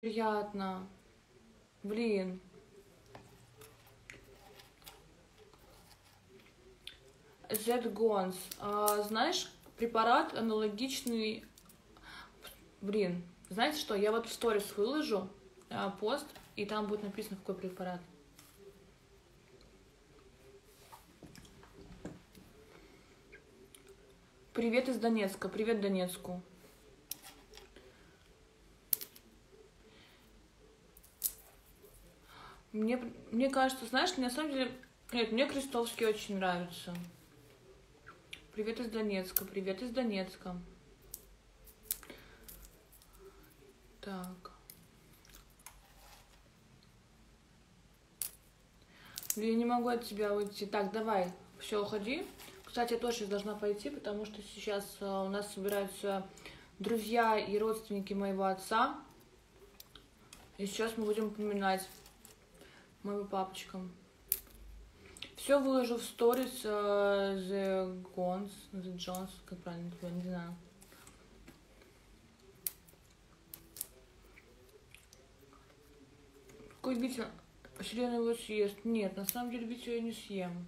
Приятно. Блин. Z-Gons. А, знаешь, препарат аналогичный... Блин, знаете что, я вот в сторис выложу а, пост, и там будет написано, какой препарат. Привет из Донецка. Привет Донецку. Мне, мне кажется, знаешь, на самом деле... Нет, мне Крестовский очень нравится. Привет из Донецка, привет из Донецка. Так. Я не могу от тебя уйти. Так, давай, все, уходи. Кстати, я тоже должна пойти, потому что сейчас э, у нас собираются друзья и родственники моего отца. И сейчас мы будем упоминать моего папочка. Все выложу в сторис uh, The Gons, The Jones, как правильно, я не знаю. Какой Витя член его съест? Нет, на самом деле Витю я не съем.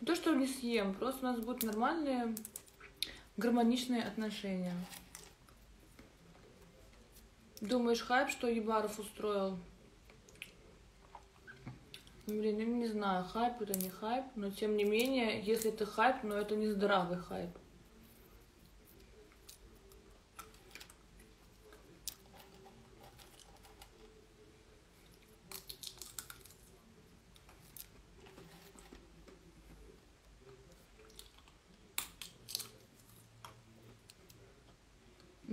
Не то, что не съем, просто у нас будут нормальные, гармоничные отношения. Думаешь, хайп, что Ебаров устроил? Блин, я не знаю, хайп это не хайп, но тем не менее, если это хайп, но это не здравый хайп.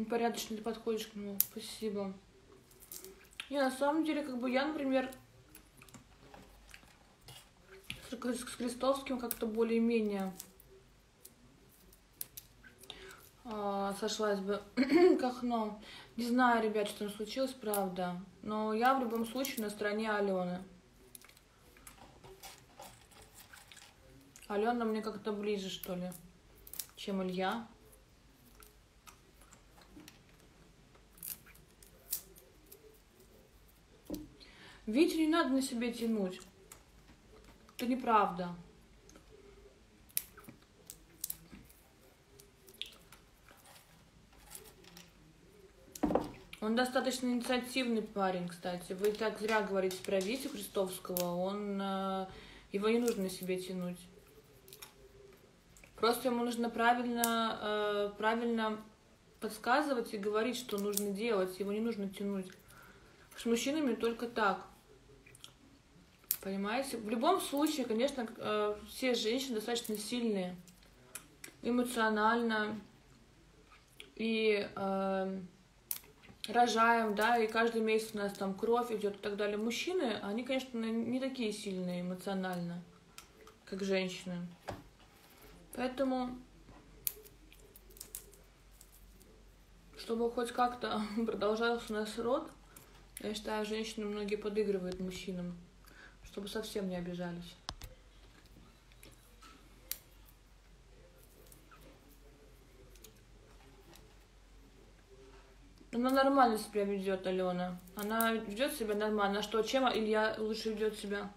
Порядочно ты подходишь к нему. Спасибо. Не, на самом деле, как бы я, например, с Крестовским как-то более-менее э, сошлась бы как но Не знаю, ребят, что там случилось, правда. Но я в любом случае на стороне Алены. Алена мне как-то ближе, что ли, чем Илья. Витю не надо на себе тянуть. Это неправда. Он достаточно инициативный парень, кстати. Вы так зря говорите про Витю Христовского. Он, э, его не нужно себе тянуть. Просто ему нужно правильно, э, правильно подсказывать и говорить, что нужно делать. Его не нужно тянуть. С мужчинами только так. Понимаете? В любом случае, конечно, э, все женщины достаточно сильные, эмоционально, и э, рожаем, да, и каждый месяц у нас там кровь идет и так далее. Мужчины, они, конечно, не такие сильные эмоционально, как женщины. Поэтому, чтобы хоть как-то продолжался у нас род, я считаю, женщины многие подыгрывают мужчинам чтобы совсем не обижались. Она нормально себя ведет, Алена. Она ведет себя нормально. А что, чем Илья лучше ведет себя?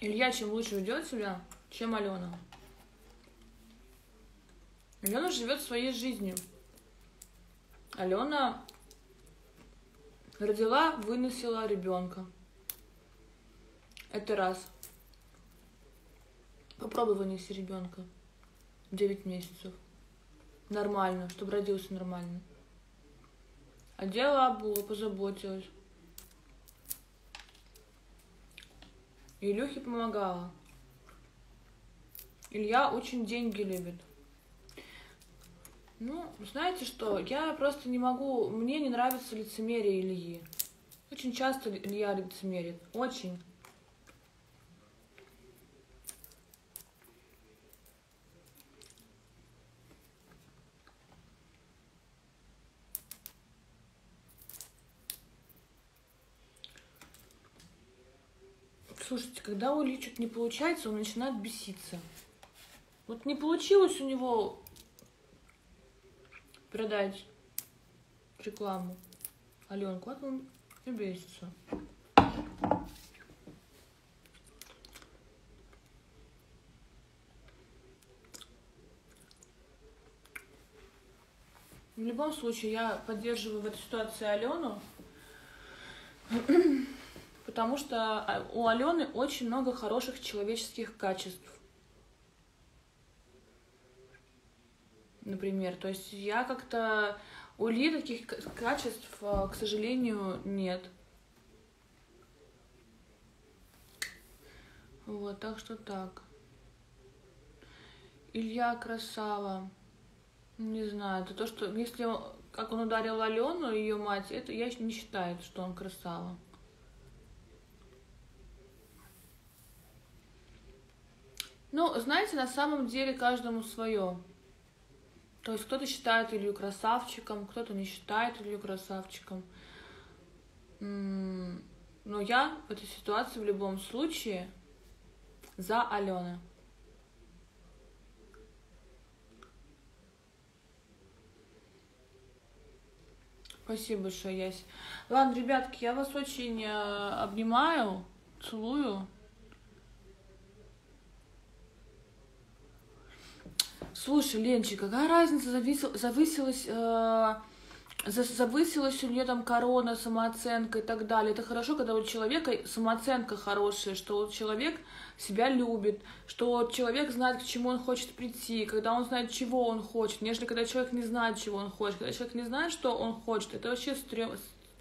Илья чем лучше ведет себя, чем Алена. Алена живет своей жизнью. Алена Родила, выносила ребенка. Это раз. Попробуй вынести ребенка. 9 месяцев. Нормально, чтобы родился нормально. Одела обула, позаботилась. Илюхе помогала. Илья очень деньги любит. Ну, знаете что, я просто не могу, мне не нравится лицемерие Ильи. Очень часто Илья лицемерит, очень. Слушайте, когда у Ильи что-то не получается, он начинает беситься. Вот не получилось у него продать рекламу Аленку, а он и бесится. В любом случае, я поддерживаю в этой ситуации Алену, потому что а, у Алены очень много хороших человеческих качеств. Например, то есть я как-то у Ли таких качеств, а, к сожалению, нет. Вот, так что так. Илья красава. Не знаю, это то, что если он, как он ударил Алену, ее мать, это я не считаю, что он красава. Ну, знаете, на самом деле каждому свое. То есть кто-то считает Илью красавчиком, кто-то не считает Илью красавчиком. Но я в этой ситуации в любом случае за Алены. Спасибо большое, Ясь. Ладно, ребятки, я вас очень э, обнимаю, целую. Слушай, Ленчик, какая разница, зависел, завысилась, э, завысилась у нее там корона, самооценка и так далее. Это хорошо, когда у человека самооценка хорошая, что человек себя любит, что человек знает, к чему он хочет прийти, когда он знает, чего он хочет, нежели когда человек не знает, чего он хочет. Когда человек не знает, что он хочет, это вообще стрем,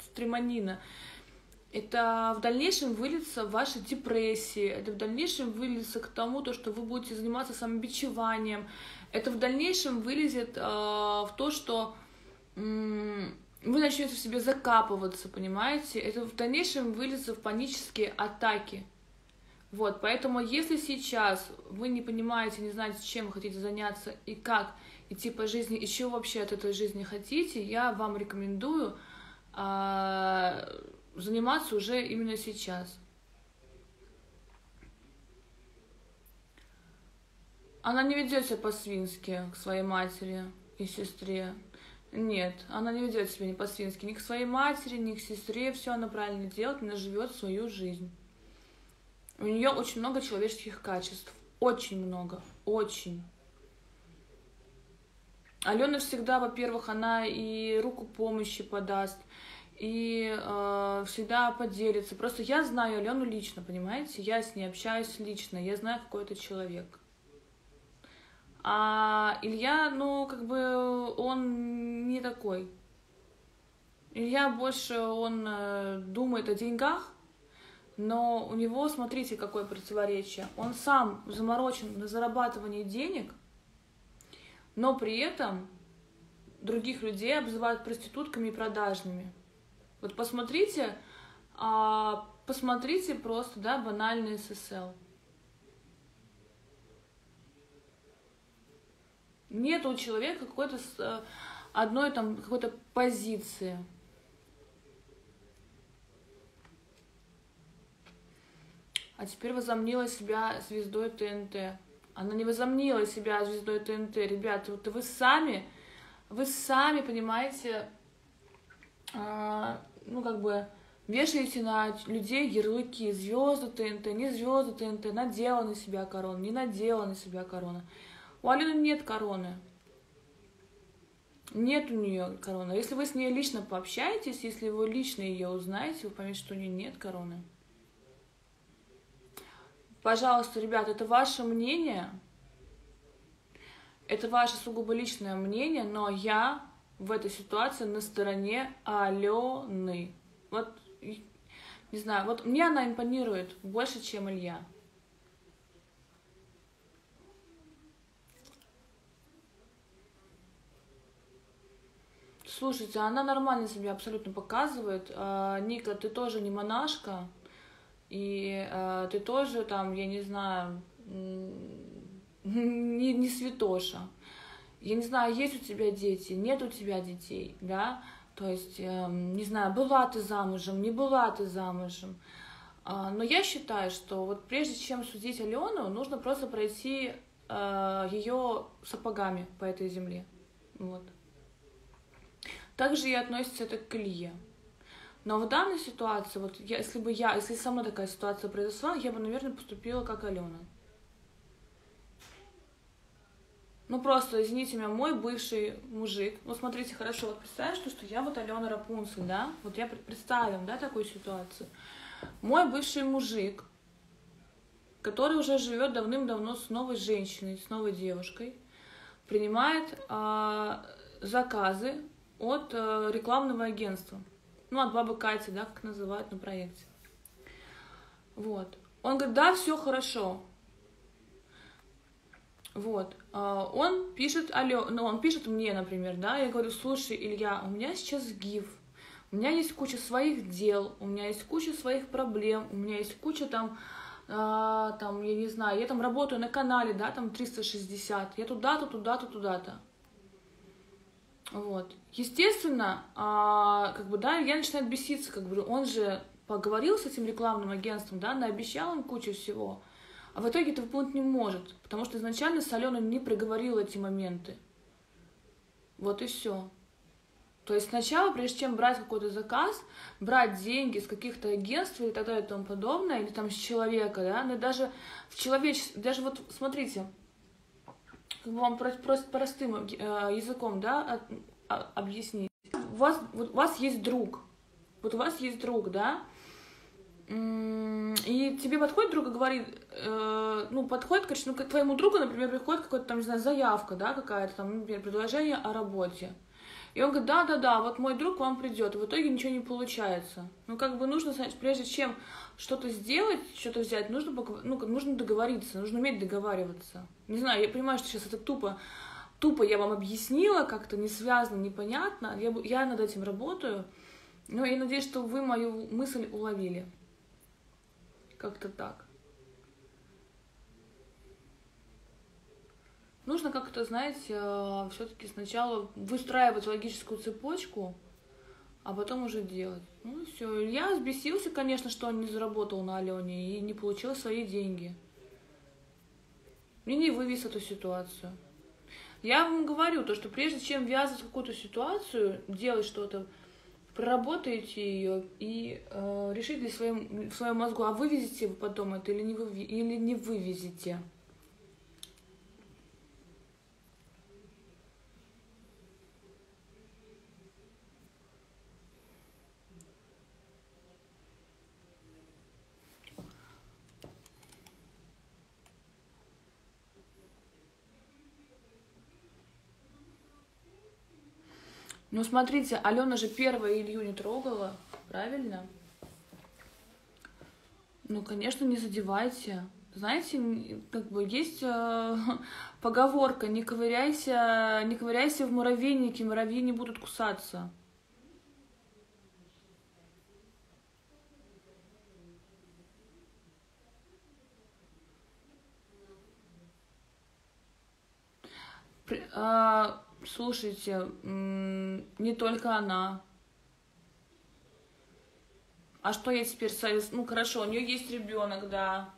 стреманина. Это в дальнейшем выльется в ваши депрессии, это в дальнейшем выльется к тому, то, что вы будете заниматься самобичеванием, это в дальнейшем вылезет э, в то, что э, вы начнете в себе закапываться, понимаете? Это в дальнейшем выльется в панические атаки. Вот, поэтому если сейчас вы не понимаете, не знаете, чем вы хотите заняться и как идти по жизни, и чего вообще от этой жизни хотите, я вам рекомендую а, заниматься уже именно сейчас. Она не ведет себя по-свински к своей матери и сестре. Нет, она не ведет себя не по-свински ни к своей матери, ни к сестре. Все она правильно делает, она живет свою жизнь. У нее очень много человеческих качеств. Очень много. Очень. Алена всегда, во-первых, она и руку помощи подаст, и э, всегда поделится. Просто я знаю Алену лично, понимаете? Я с ней общаюсь лично, я знаю, какой это человек. А Илья, ну, как бы, он не такой. Илья больше, он э, думает о деньгах, но у него, смотрите, какое противоречие. Он сам заморочен на зарабатывание денег, но при этом других людей обзывают проститутками и продажными. Вот посмотрите, а, посмотрите просто, да, банальный ССЛ. Нет у человека какой-то э, одной там какой-то позиции. а теперь возомнила себя звездой ТНТ. Она не возомнила себя звездой ТНТ. Ребята, вот вы сами, вы сами понимаете, а, ну как бы вешаете на людей ярлыки звезды ТНТ, не звезды ТНТ, надела на себя корону, не надела на себя корону. У Алины нет короны. Нет у нее короны. Если вы с ней лично пообщаетесь, если вы лично ее узнаете, вы поймете, что у нее нет короны. Пожалуйста, ребят, это ваше мнение, это ваше сугубо личное мнение, но я в этой ситуации на стороне Алены. Вот, не знаю, вот мне она импонирует больше, чем Илья. Слушайте, она нормально себя абсолютно показывает. А, Ника, ты тоже не монашка, и э, ты тоже там, я не знаю, не, не святоша. Я не знаю, есть у тебя дети, нет у тебя детей, да, то есть, э, не знаю, была ты замужем, не была ты замужем. Э, но я считаю, что вот прежде чем судить Алену, нужно просто пройти э, ее сапогами по этой земле. Вот. Также и относится это к Илье. Но в данной ситуации, вот я, если бы я, если со мной такая ситуация произошла, я бы, наверное, поступила как Алена. Ну просто, извините меня, мой бывший мужик, ну смотрите, хорошо, вот представь, что, что я вот Алена Рапунцель, да, вот я представим, да, такую ситуацию. Мой бывший мужик, который уже живет давным-давно с новой женщиной, с новой девушкой, принимает э, заказы от э, рекламного агентства. Ну, от бабы Кати, да, как называют на проекте. Вот. Он говорит, да, все хорошо. Вот. А, он пишет, алло, ну, он пишет мне, например, да, я говорю, слушай, Илья, у меня сейчас гиф, у меня есть куча своих дел, у меня есть куча своих проблем, у меня есть куча там, а, там, я не знаю, я там работаю на канале, да, там 360, я туда-то, туда-то, туда-то. Вот. Естественно, а, как бы, да, я начинаю беситься, как бы, он же поговорил с этим рекламным агентством, да, наобещал им кучу всего, а в итоге это выполнить не может, потому что изначально Соленый не проговорил эти моменты. Вот и все. То есть сначала, прежде чем брать какой-то заказ, брать деньги с каких-то агентств и так далее и тому подобное, или там с человека, да, но даже в человечестве, даже вот смотрите, вам просто простым э, языком, да, а, объяснить. У вас, вот у вас есть друг, вот у вас есть друг, да, и тебе подходит друг и говорит, э, ну, подходит, короче, ну, к твоему другу, например, приходит какая-то там, не знаю, заявка, да, какая-то там, например, предложение о работе. И он говорит, да-да-да, вот мой друг к вам придет, и в итоге ничего не получается. Ну, как бы нужно, прежде чем что-то сделать, что-то взять, нужно, ну, нужно договориться, нужно уметь договариваться. Не знаю, я понимаю, что сейчас это тупо, тупо я вам объяснила, как-то не связано, непонятно. Я, я над этим работаю, но я надеюсь, что вы мою мысль уловили. Как-то так. Нужно как-то, знаете, э, все-таки сначала выстраивать логическую цепочку, а потом уже делать. Ну все. Я взбесился, конечно, что он не заработал на Алене и не получил свои деньги. Мне не вывез эту ситуацию. Я вам говорю, то, что прежде чем вязать какую-то ситуацию, делать что-то, проработаете ее и э, решите в своем, в своем мозгу, а вывезете вы потом это или не, вы, или не вывезете. Ну, смотрите, Алена же первая Илью не трогала, правильно? Ну, конечно, не задевайте. Знаете, как бы есть э, поговорка, не ковыряйся, не ковыряйся в муравейнике, муравьи не будут кусаться. А, слушайте, не только она. А что есть теперь совесть? Ну хорошо, у нее есть ребенок, да.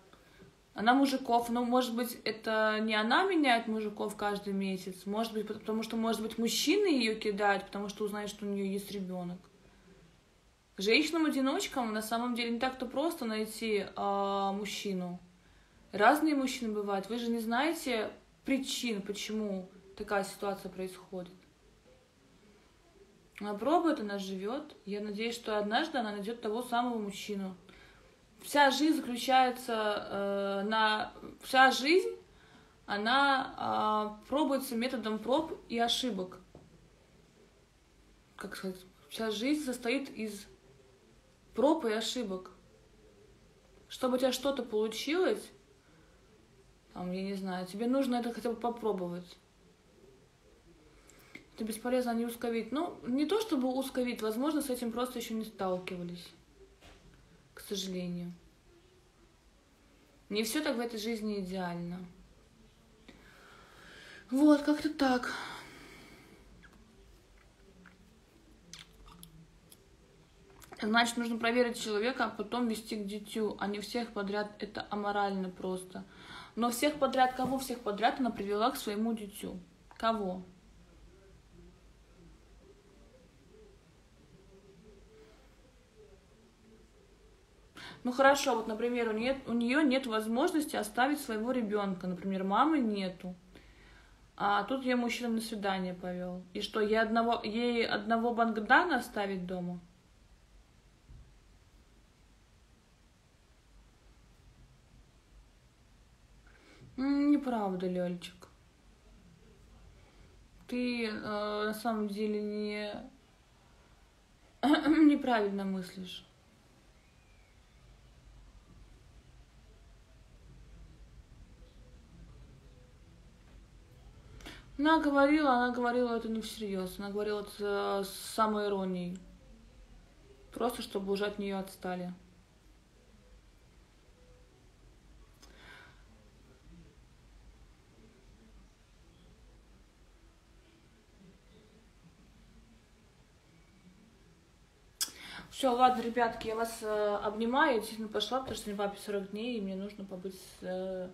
Она мужиков, но может быть это не она меняет мужиков каждый месяц, может быть потому что может быть мужчины ее кидают, потому что узнают, что у нее есть ребенок. Женщинам-одиночкам на самом деле не так-то просто найти э, мужчину. Разные мужчины бывают. Вы же не знаете причин, почему такая ситуация происходит. Она пробует, она живет. Я надеюсь, что однажды она найдет того самого мужчину. Вся жизнь заключается э, на... Вся жизнь, она э, пробуется методом проб и ошибок. Как сказать? Вся жизнь состоит из проб и ошибок. Чтобы у тебя что-то получилось, там, я не знаю, тебе нужно это хотя бы попробовать это бесполезно не узковить. Ну, не то чтобы узковить, возможно, с этим просто еще не сталкивались, к сожалению. Не все так в этой жизни идеально. Вот, как-то так. Значит, нужно проверить человека, а потом вести к дитю, а не всех подряд. Это аморально просто. Но всех подряд, кого всех подряд она привела к своему дитю? Кого? Ну хорошо, вот, например, у нее, у нее нет возможности оставить своего ребенка. Например, мамы нету. А тут я мужчина на свидание повел. И что, ей одного, ей одного Бангдана оставить дома? Неправда, Лёльчик. Ты э, на самом деле не неправильно мыслишь. Она говорила, она говорила это не всерьез, она говорила это с самой иронией. Просто чтобы уже от нее отстали. Все, ладно, ребятки, я вас э, обнимаю. Я действительно пошла, потому что мне папе 40 дней, и мне нужно побыть с э,